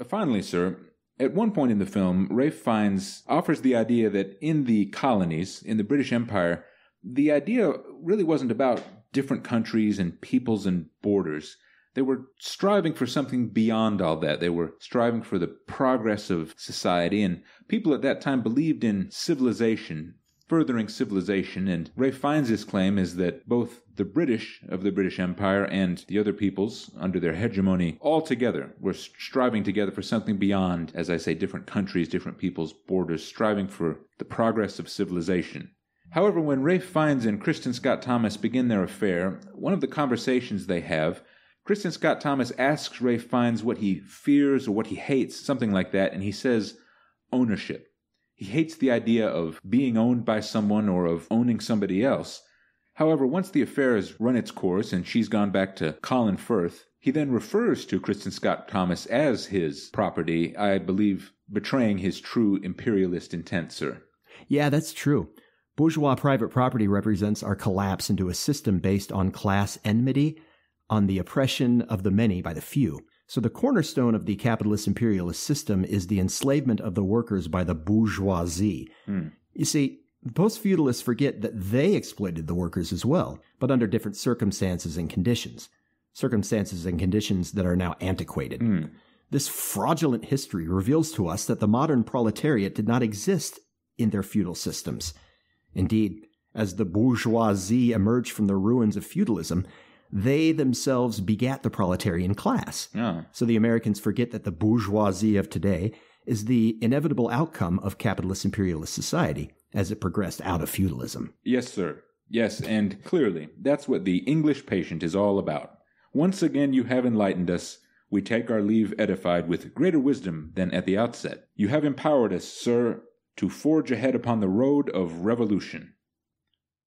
Uh, finally, sir, at one point in the film, Ralph Fiennes offers the idea that in the colonies, in the British Empire, the idea really wasn't about different countries and peoples and borders. They were striving for something beyond all that. They were striving for the progress of society, and people at that time believed in civilization, furthering civilization. And Ralph Fiennes' claim is that both the British of the British Empire and the other peoples under their hegemony all together were striving together for something beyond, as I say, different countries, different peoples, borders, striving for the progress of civilization. However, when Ralph Fiennes and Kristin Scott Thomas begin their affair, one of the conversations they have Kristin Scott Thomas asks Ralph Fiennes what he fears or what he hates, something like that, and he says ownership. He hates the idea of being owned by someone or of owning somebody else. However, once the affair has run its course and she's gone back to Colin Firth, he then refers to Kristin Scott Thomas as his property, I believe betraying his true imperialist intent, sir. Yeah, that's true. Bourgeois private property represents our collapse into a system based on class enmity on the oppression of the many by the few. So the cornerstone of the capitalist imperialist system is the enslavement of the workers by the bourgeoisie. Mm. You see, post feudalists forget that they exploited the workers as well, but under different circumstances and conditions. Circumstances and conditions that are now antiquated. Mm. This fraudulent history reveals to us that the modern proletariat did not exist in their feudal systems. Indeed, as the bourgeoisie emerged from the ruins of feudalism, they themselves begat the proletarian class. Oh. So the Americans forget that the bourgeoisie of today is the inevitable outcome of capitalist imperialist society as it progressed out of feudalism. Yes, sir. Yes, and clearly, that's what the English patient is all about. Once again, you have enlightened us. We take our leave edified with greater wisdom than at the outset. You have empowered us, sir, to forge ahead upon the road of revolution.